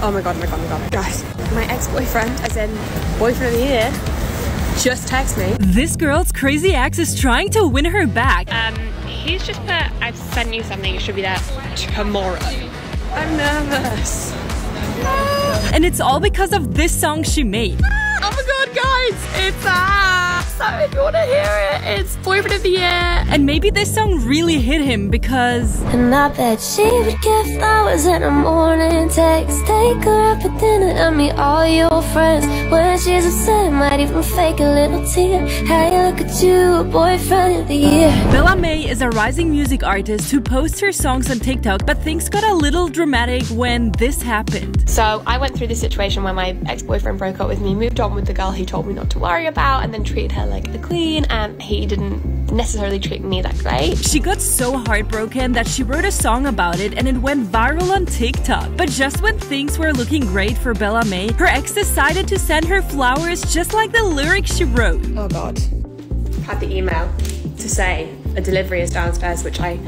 Oh my god, oh my god, oh my god. Guys, my ex-boyfriend, as in boyfriend of the year, just text me. This girl's crazy ex is trying to win her back. Um, he's just put, I've sent you something, it should be there tomorrow. I'm nervous. And it's all because of this song she made. Oh my god, guys, it's ah. So if you want to hear it, it's boyfriend of the year. And maybe this song really hit him because And I bet she would give flowers in the morning Text, take her out for dinner and meet all your friends. When she's upset, might even fake a little tear. Hey, look at you, boyfriend of the year. Bellah Mae is a rising music artist who posts her songs on TikTok, but things got a little dramatic when this happened. So I went through this situation where my ex-boyfriend broke up with me, moved on with the girl he told me not to worry about, and then treated her like a queen, and he didn't necessarily treat me that great. She got so heartbroken that she wrote a song about it and it went viral on TikTok. But just when things were looking great for Bellah Mae, her ex decided to send her flowers just like the lyrics she wrote. Oh god. Had the email to say a delivery is downstairs, which I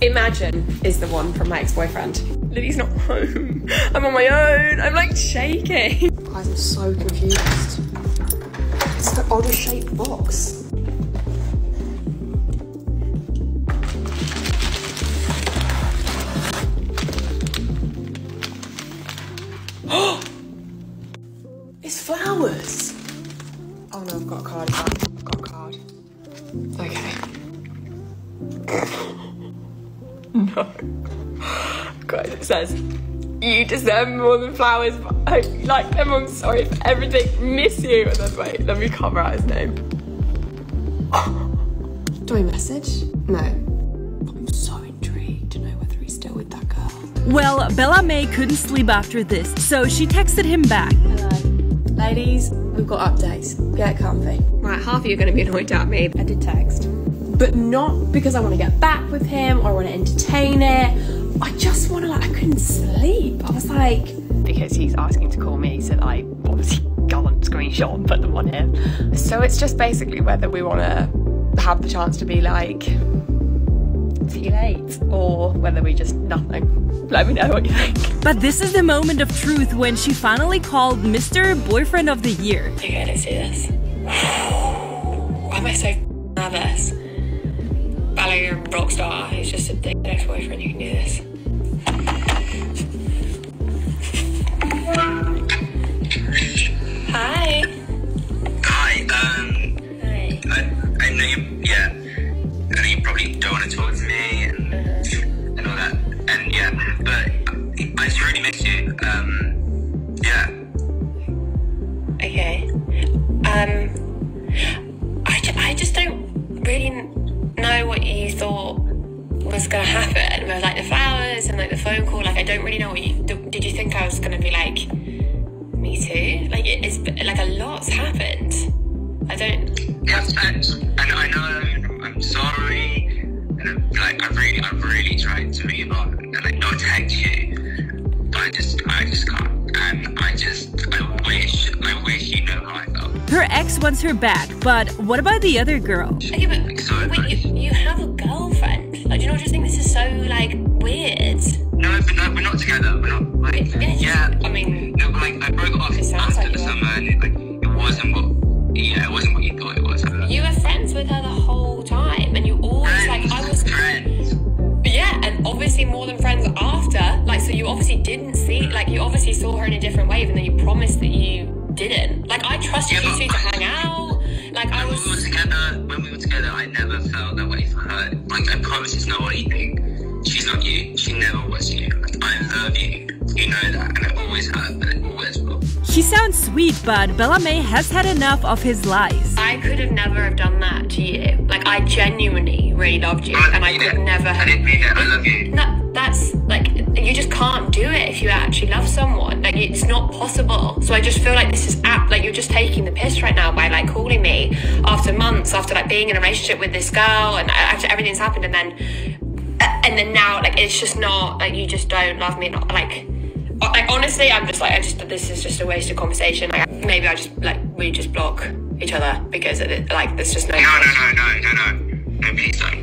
imagine is the one from my ex-boyfriend. Lily's not home. I'm on my own. I'm like shaking. Guys, I'm so confused. It's the oddest shaped box. It's flowers. Oh no, I've got a card. I've got a card. Okay. no. Guys, it says, you deserve more than flowers, but I like them. I'm sorry for everything. Miss you. And then wait, let me cover out his name. Do I message? No. I'm so intrigued to know whether he's still with that girl. Well, Bellah Mae couldn't sleep after this, so she texted him back. Ladies, we've got updates. Get comfy. Right, half of you are going to be annoyed at me. I did text. But not because I want to get back with him or I want to entertain it. I just want to, like, I couldn't sleep. I was like, Because he's asking to call me, so that I obviously go on screenshot and put them on him. so it's just basically whether we want to have the chance to be like, See late. Or whether we just nothing. Let me know what you think. But this is the moment of truth when she finally called Mr. Boyfriend of the Year. Okay, let's see this. Why am I so nervous? Ballet rock star who's just a dick ex-boyfriend, you can do this. Hi. Hi, um, Hi. I, I know you, yeah, Okay. Um, I, I just don't really know what you thought was gonna happen with like the flowers and like the phone call. Like, I don't really know what you did. You think I was gonna be like, me too? Like, it, it's like a lot's happened. I don't. Yes, and, and I know I'm sorry, and I'm, like I really, I really tried to on and like not text you, you know how I felt. Her ex wants her back, but what about the other girl? Okay, but So wait, nice. you, you have a girlfriend. Like, do you not just think this is so like weird? No, but no, we're not together. We're not like, Yeah, it's- yeah. I mean, No, but like I broke off It sounds after like the you are. summer, and it, like it wasn't what, yeah, it wasn't what you thought it was. you were friends with her the whole time, and you always like I was. friends. Yeah, and obviously more than friends after. Like, so you obviously didn't see, like, you obviously saw her in a different way, even though you promised that you didn't. Like, I trusted Yeah, you two but- to hang out. Like, I When we were was. together, when we were together, I never felt that way for her. Like I promise, it's not what you think. She's not you. She never was you. Like I love you. You know that, and I always have, and I always will. He sounds sweet, but Bellah Mae has had enough of his lies. I could have never have done that to you. Like, I genuinely really loved you, and I could it. never I have. didn't mean it. I love you. No, that's like you just can't do it if you actually love someone. Like it's not possible. So I just feel like this is app like you're just taking the piss right now by like calling me after months after like being in a relationship with this girl and after everything's happened and then uh, and then now like it's just not like you just don't love me not like like honestly I'm just like I just this is just a wasted conversation. Like maybe I just like we just block each other because it, like there's just no No, no, no, no, no, no. No, please don't.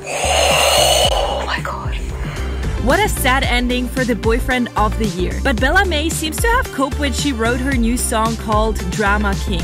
Oh my god. What a sad ending for the boyfriend of the year. But Bellah Mae seems to have coped when she wrote her new song called Drama King.